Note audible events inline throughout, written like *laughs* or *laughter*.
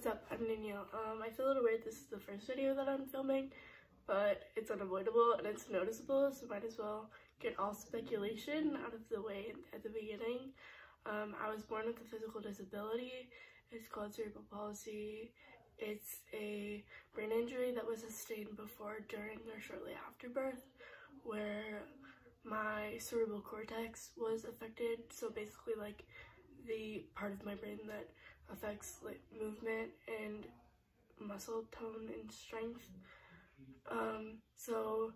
what's up? I'm Danielle. Um, I feel a little weird. This is the first video that I'm filming, but it's unavoidable and it's noticeable, so might as well get all speculation out of the way at the beginning. Um, I was born with a physical disability. It's called cerebral palsy. It's a brain injury that was sustained before, during, or shortly after birth, where my cerebral cortex was affected. So basically, like the part of my brain that affects like movement and muscle tone and strength. Um, so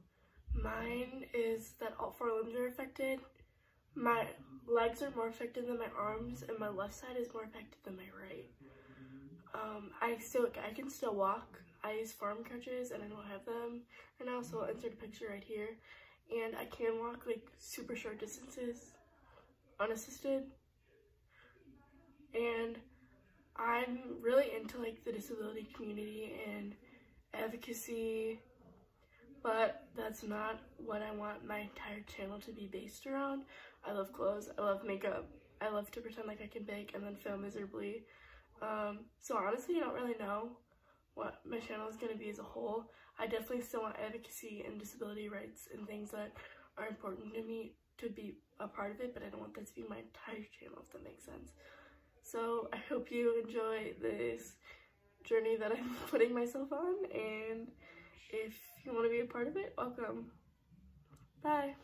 mine is that all four limbs are affected. My legs are more affected than my arms, and my left side is more affected than my right. Um, I still I can still walk. I use forearm crutches, and I don't have them right now, so I'll insert a picture right here. And I can walk like super short distances unassisted. And I'm really into like the disability community and advocacy, but that's not what I want my entire channel to be based around. I love clothes, I love makeup, I love to pretend like I can bake and then fail miserably. Um, so honestly, I don't really know what my channel is going to be as a whole. I definitely still want advocacy and disability rights and things that are important to me to be a part of it, but I don't want that to be my entire channel, if that makes sense. So I hope you enjoy this journey that I'm *laughs* putting myself on, and if you want to be a part of it, welcome. Bye.